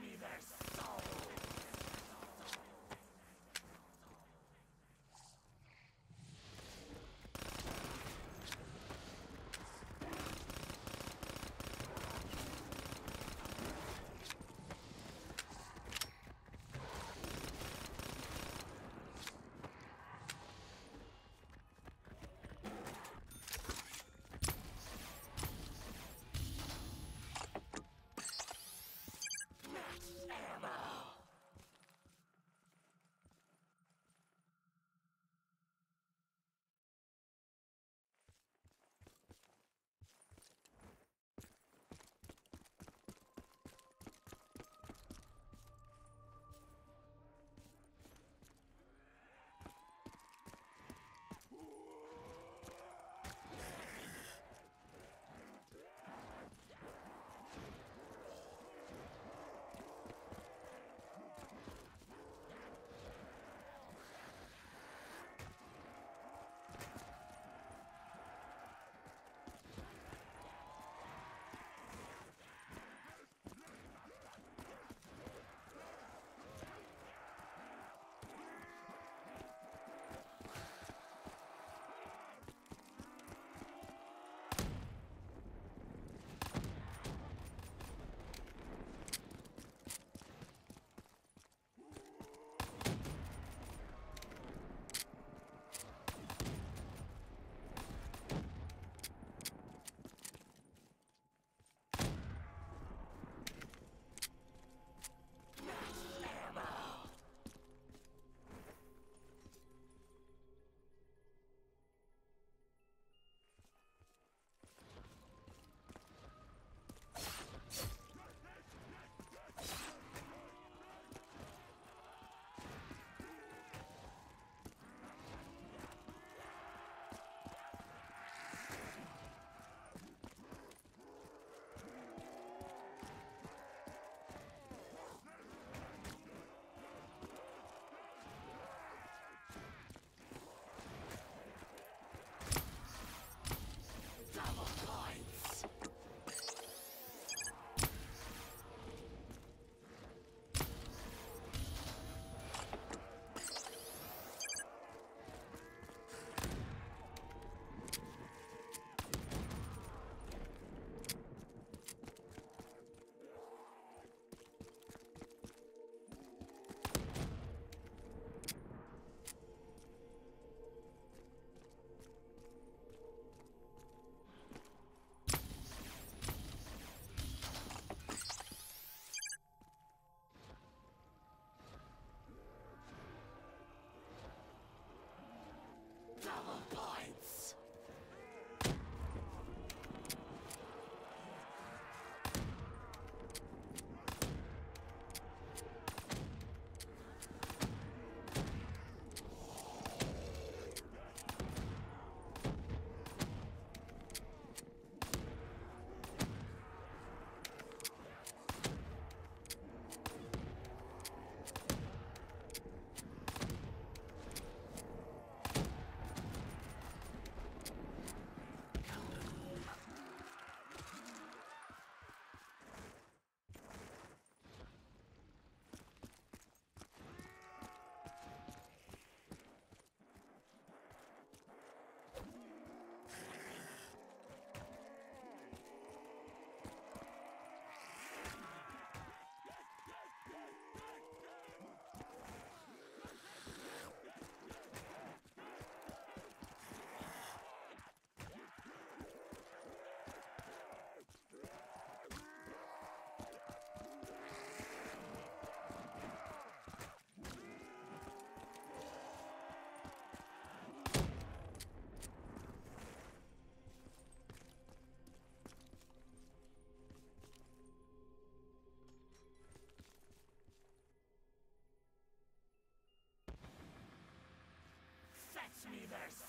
me their me this.